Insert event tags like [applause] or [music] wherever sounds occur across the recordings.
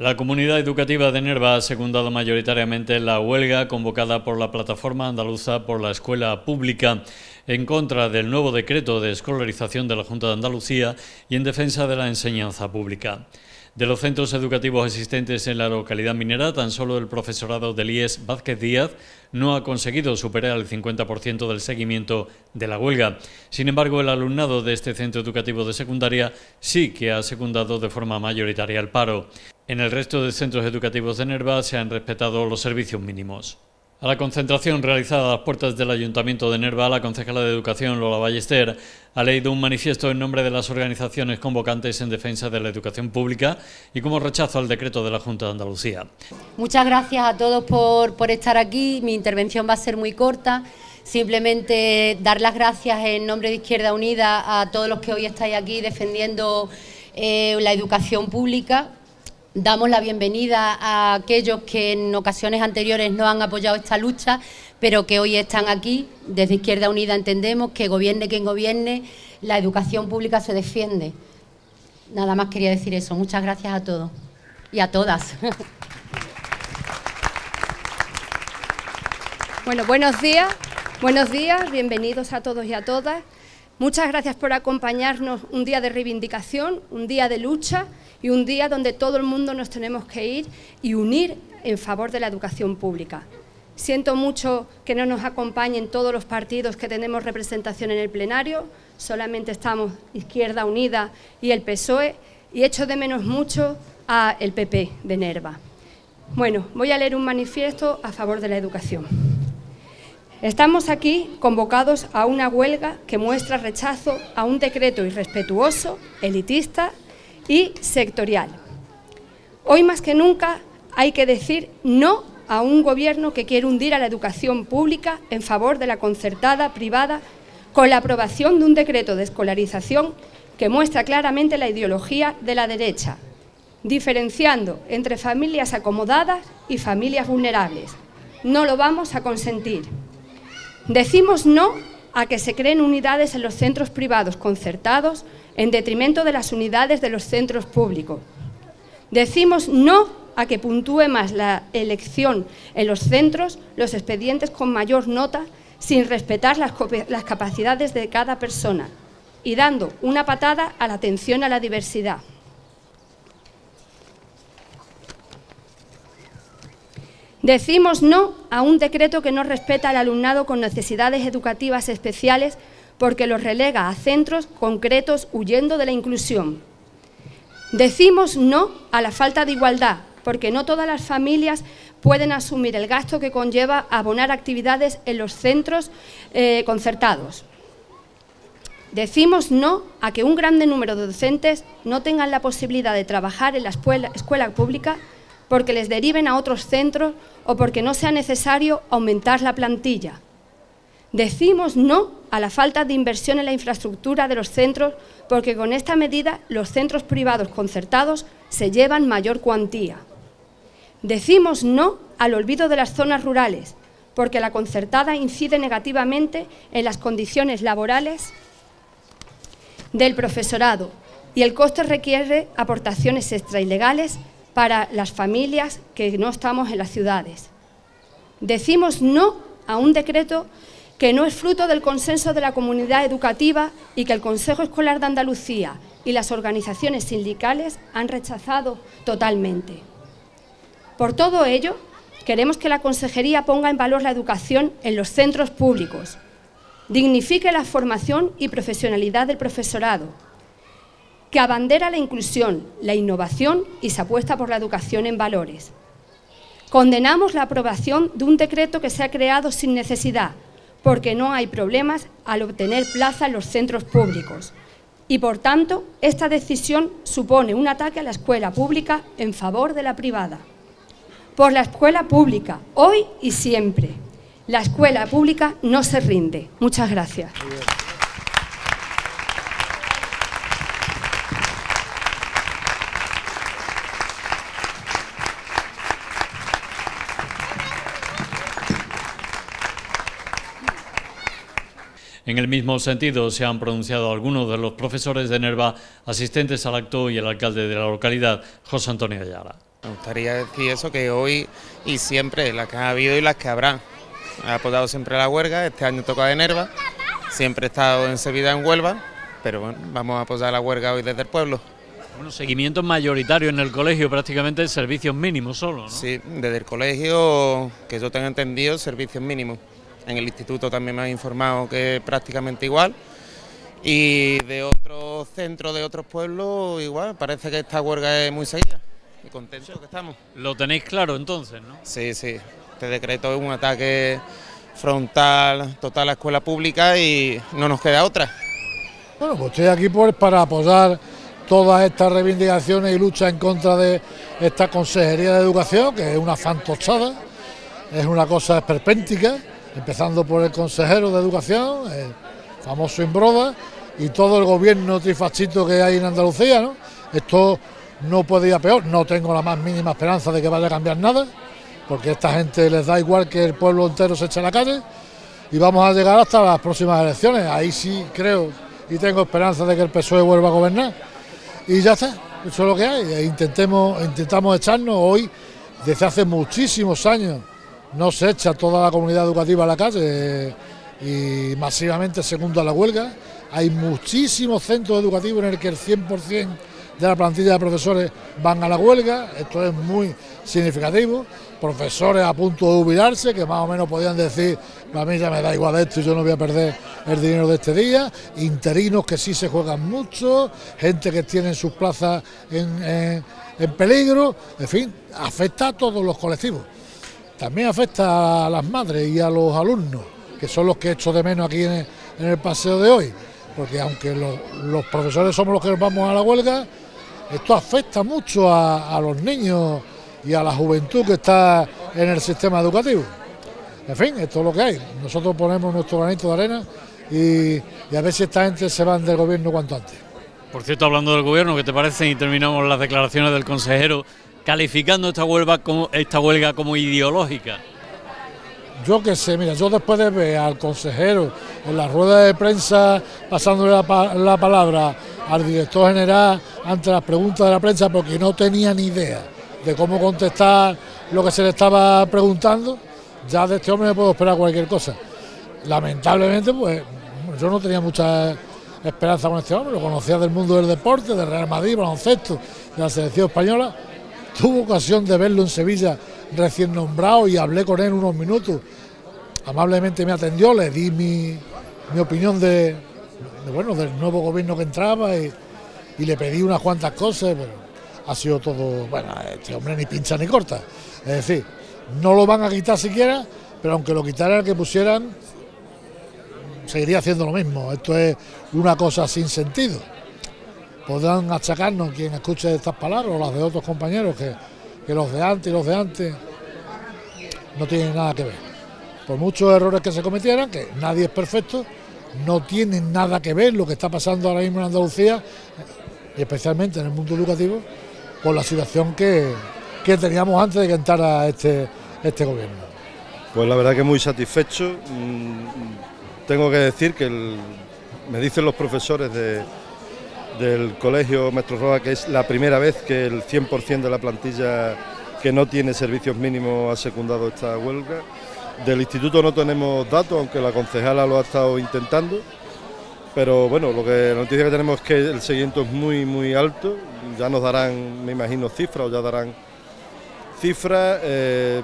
La comunidad educativa de Nerva ha secundado mayoritariamente la huelga convocada por la plataforma andaluza por la escuela pública en contra del nuevo decreto de escolarización de la Junta de Andalucía y en defensa de la enseñanza pública. De los centros educativos existentes en la localidad minera, tan solo el profesorado del IES Vázquez Díaz no ha conseguido superar el 50% del seguimiento de la huelga. Sin embargo, el alumnado de este centro educativo de secundaria sí que ha secundado de forma mayoritaria el paro. En el resto de centros educativos de Nerva se han respetado los servicios mínimos. A la concentración realizada a las puertas del Ayuntamiento de Nerva, la concejala de Educación, Lola Ballester, ha leído un manifiesto en nombre de las organizaciones convocantes en defensa de la educación pública y como rechazo al decreto de la Junta de Andalucía. Muchas gracias a todos por, por estar aquí. Mi intervención va a ser muy corta. Simplemente dar las gracias en nombre de Izquierda Unida a todos los que hoy estáis aquí defendiendo eh, la educación pública Damos la bienvenida a aquellos que en ocasiones anteriores no han apoyado esta lucha, pero que hoy están aquí. Desde Izquierda Unida entendemos que gobierne quien gobierne, la educación pública se defiende. Nada más quería decir eso. Muchas gracias a todos y a todas. [laughs] Bueno, buenos días, buenos días, bienvenidos a todos y a todas. Muchas gracias por acompañarnos un día de reivindicación, un día de lucha y un día donde todo el mundo nos tenemos que ir y unir en favor de la educación pública. Siento mucho que no nos acompañen todos los partidos que tenemos representación en el plenario, solamente estamos Izquierda Unida y el PSOE, y echo de menos mucho a el PP de Nerva. Bueno, voy a leer un manifiesto a favor de la educación. Estamos aquí convocados a una huelga que muestra rechazo a un decreto irrespetuoso, elitista y sectorial. Hoy más que nunca hay que decir no a un gobierno que quiere hundir a la educación pública en favor de la concertada privada con la aprobación de un decreto de escolarización que muestra claramente la ideología de la derecha, diferenciando entre familias acomodadas y familias vulnerables. No lo vamos a consentir. Decimos no a que se creen unidades en los centros privados concertados en detrimento de las unidades de los centros públicos. Decimos no a que puntúe más la elección en los centros los expedientes con mayor nota sin respetar las, las capacidades de cada persona y dando una patada a la atención a la diversidad. Decimos no a un decreto que no respeta al alumnado con necesidades educativas especiales porque los relega a centros concretos huyendo de la inclusión. Decimos no a la falta de igualdad porque no todas las familias pueden asumir el gasto que conlleva abonar actividades en los centros eh, concertados. Decimos no a que un grande número de docentes no tengan la posibilidad de trabajar en la escuela pública porque les deriven a otros centros o porque no sea necesario aumentar la plantilla. Decimos no a la falta de inversión en la infraestructura de los centros porque con esta medida los centros privados concertados se llevan mayor cuantía. Decimos no al olvido de las zonas rurales porque la concertada incide negativamente en las condiciones laborales del profesorado y el coste requiere aportaciones extra ilegales para las familias que no estamos en las ciudades. Decimos no a un decreto que no es fruto del consenso de la comunidad educativa y que el Consejo Escolar de Andalucía y las organizaciones sindicales han rechazado totalmente. Por todo ello, queremos que la Consejería ponga en valor la educación en los centros públicos, dignifique la formación y profesionalidad del profesorado, que abandera la inclusión, la innovación y se apuesta por la educación en valores. Condenamos la aprobación de un decreto que se ha creado sin necesidad, porque no hay problemas al obtener plaza en los centros públicos. Y por tanto, esta decisión supone un ataque a la escuela pública en favor de la privada. Por la escuela pública, hoy y siempre. La escuela pública no se rinde. Muchas gracias. En el mismo sentido se han pronunciado algunos de los profesores de Nerva asistentes al acto y el alcalde de la localidad, José Antonio Ayala. Me gustaría decir eso, que hoy y siempre, las que ha habido y las que habrá. Ha apoyado siempre la huelga, este año toca de Nerva, siempre he estado en Sevilla en Huelva, pero bueno, vamos a apoyar la huelga hoy desde el pueblo. Bueno, seguimiento mayoritario en el colegio, prácticamente servicios mínimos solo, ¿no? Sí, desde el colegio, que yo tenga entendido, servicios mínimos. En el instituto también me han informado que prácticamente igual. Y de otros centros, de otros pueblos, igual, parece que esta huelga es muy seguida. Y contentos que estamos. Lo tenéis claro entonces, ¿no? Sí, sí. Este decreto es un ataque frontal total a la escuela pública y no nos queda otra. Bueno, pues estoy aquí pues para apoyar todas estas reivindicaciones y luchas en contra de esta Consejería de Educación, que es una fantochada, es una cosa esperpéntica, empezando por el consejero de Educación, el famoso Imbroda, y todo el gobierno trifachito que hay en Andalucía, ¿no? Esto no puede ir a peor, no tengo la más mínima esperanza de que vaya a cambiar nada, porque a esta gente les da igual que el pueblo entero se eche a la calle, y vamos a llegar hasta las próximas elecciones, ahí sí creo y tengo esperanza de que el PSOE vuelva a gobernar. Y ya está, eso es lo que hay, e intentemos, intentamos echarnos hoy, desde hace muchísimos años, no se echa toda la comunidad educativa a la calle y masivamente se a la huelga. Hay muchísimos centros educativos en el que el 100% de la plantilla de profesores van a la huelga, esto es muy significativo, profesores a punto de jubilarse que más o menos podían decir, a mí ya me da igual esto y yo no voy a perder el dinero de este día, interinos que sí se juegan mucho, gente que tiene sus plazas en, peligro, en fin, afecta a todos los colectivos. También afecta a las madres y a los alumnos, que son los que echo de menos aquí en el, paseo de hoy, porque aunque los, profesores somos los que vamos a la huelga, esto afecta mucho a, los niños y a la juventud que está en el sistema educativo. En fin, esto es lo que hay. Nosotros ponemos nuestro granito de arena y, a ver si esta gente se van del gobierno cuanto antes. Por cierto, hablando del gobierno, ¿qué te parece? Y terminamos las declaraciones del consejero calificando esta huelga como, esta huelga como ideológica. Yo qué sé, mira, yo después de ver al consejero en la rueda de prensa pasándole la, palabra al director general ante las preguntas de la prensa porque no tenía ni idea de cómo contestar lo que se le estaba preguntando, ya de este hombre me puedo esperar cualquier cosa. Lamentablemente, pues yo no tenía mucha esperanza con este hombre, lo conocía del mundo del deporte, del Real Madrid, baloncesto, de la selección española. Tuve ocasión de verlo en Sevilla recién nombrado y hablé con él unos minutos. Amablemente me atendió, le di mi, opinión de, bueno, del nuevo gobierno que entraba y, le pedí unas cuantas cosas, pero ha sido todo, bueno, este hombre ni pincha ni corta. Es decir, no lo van a quitar siquiera, pero aunque lo quitaran, que pusieran, seguiría haciendo lo mismo. Esto es una cosa sin sentido. Podrán achacarnos quien escuche estas palabras o las de otros compañeros que, que los de antes y los de antes no tienen nada que ver. Por muchos errores que se cometieran, que nadie es perfecto, no tienen nada que ver lo que está pasando ahora mismo en Andalucía, y especialmente en el mundo educativo, con la situación que, que teníamos antes de que entrara este, este gobierno. Pues la verdad que muy satisfecho. Mm, tengo que decir que me dicen los profesores del Colegio Maestro Roa que es la primera vez que el 100% de la plantilla que no tiene servicios mínimos ha secundado esta huelga. Del instituto no tenemos datos, aunque la concejala lo ha estado intentando. Pero bueno, lo que la noticia que tenemos es que el seguimiento es muy muy alto. Ya nos darán, me imagino, cifras o ya darán cifras. Eh,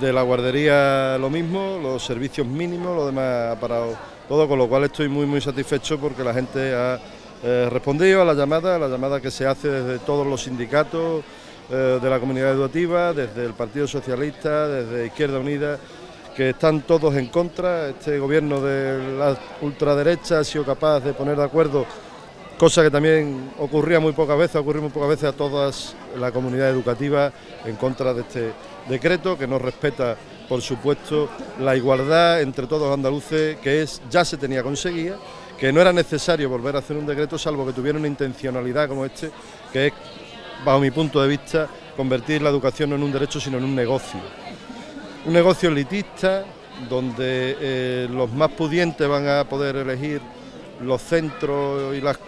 de la guardería lo mismo, los servicios mínimos, lo demás ha parado todo, con lo cual estoy muy muy satisfecho porque la gente ha eh, respondido a la llamada, a la llamada que se hace desde todos los sindicatos eh, de la comunidad educativa, desde el Partido Socialista, desde Izquierda Unida, que están todos en contra. Este gobierno de la ultraderecha ha sido capaz de poner de acuerdo, cosa que también ocurría muy pocas veces, ocurrió muy pocas veces a toda la comunidad educativa en contra de este decreto que no respeta, por supuesto, la igualdad entre todos los andaluces, que es ya se tenía conseguida, que no era necesario volver a hacer un decreto, salvo que tuviera una intencionalidad como este, que es, bajo mi punto de vista, convertir la educación no en un derecho, sino en un negocio. Un negocio elitista, donde eh, los más pudientes van a poder elegir los centros y las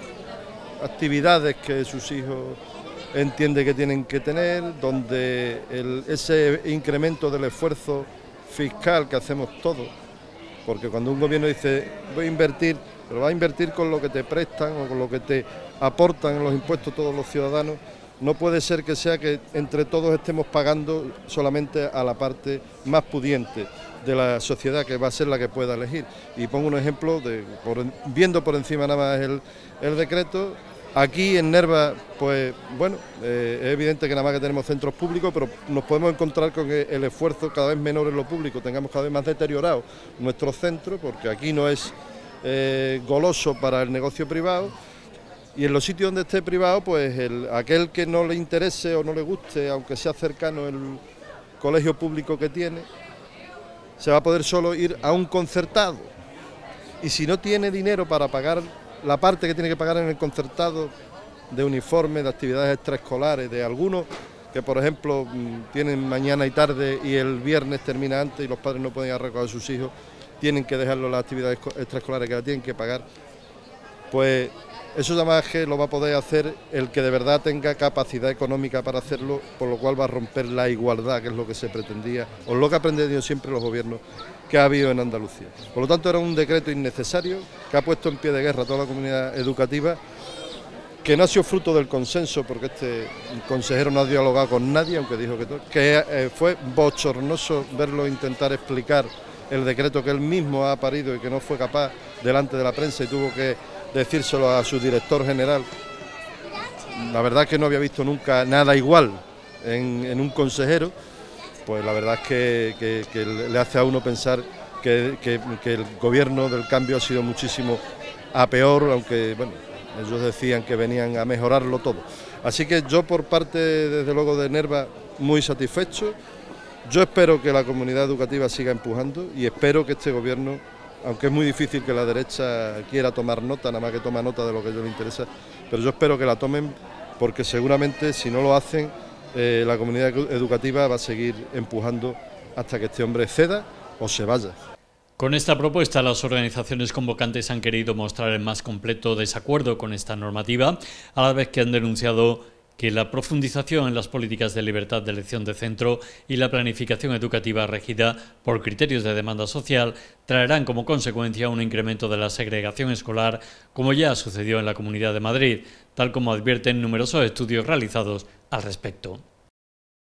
actividades que sus hijos entiende que tienen que tener, donde ese incremento del esfuerzo fiscal que hacemos todos, porque cuando un gobierno dice voy a invertir, pero va a invertir con lo que te prestan o con lo que te aportan en los impuestos todos los ciudadanos, no puede ser que sea que entre todos estemos pagando solamente a la parte más pudiente de la sociedad que va a ser la que pueda elegir. Y pongo un ejemplo, de, viendo por encima nada más el, el decreto, Aquí en Nerva, pues bueno, eh, es evidente que nada más que tenemos centros públicos, pero nos podemos encontrar con el esfuerzo cada vez menor en lo público, tengamos cada vez más deteriorado nuestro centro, porque aquí no es eh, goloso para el negocio privado. Y en los sitios donde esté privado, pues aquel que no le interese o no le guste, aunque sea cercano el colegio público que tiene, se va a poder solo ir a un concertado. Y si no tiene dinero para pagar la parte que tiene que pagar en el concertado de uniformes, de actividades extraescolares, de algunos que por ejemplo mm, tienen mañana y tarde y el viernes termina antes y los padres no pueden recoger a sus hijos, tienen que dejarlo las actividades extraescolares que la tienen que pagar, pues eso ya más que lo va a poder hacer el que de verdad tenga capacidad económica para hacerlo, por lo cual va a romper la igualdad, que es lo que se pretendía, o lo que han aprendido siempre los gobiernos que ha habido en Andalucía. Por lo tanto, era un decreto innecesario que ha puesto en pie de guerra a toda la comunidad educativa, que no ha sido fruto del consenso, porque este consejero no ha dialogado con nadie, aunque dijo que todo, que eh, fue bochornoso verlo intentar explicar el decreto que él mismo ha parido y que no fue capaz delante de la prensa y tuvo que decírselo a su director general. La verdad es que no había visto nunca nada igual en, un consejero, pues la verdad es que, le hace a uno pensar que, el gobierno del cambio ha sido muchísimo a peor, aunque bueno, ellos decían que venían a mejorarlo todo. Así que yo por parte, desde luego, de Nerva, muy satisfecho. Yo espero que la comunidad educativa siga empujando y espero que este gobierno aunque es muy difícil que la derecha quiera tomar nota, nada más que toma nota de lo que a ellos les interesa, pero yo espero que la tomen porque seguramente si no lo hacen, eh, la comunidad educativa va a seguir empujando hasta que este hombre ceda o se vaya. Con esta propuesta, las organizaciones convocantes han querido mostrar el más completo desacuerdo con esta normativa, a la vez que han denunciado que la profundización en las políticas de libertad de elección de centro y la planificación educativa regida por criterios de demanda social traerán como consecuencia un incremento de la segregación escolar, como ya sucedió en la Comunidad de Madrid, tal como advierten numerosos estudios realizados al respecto.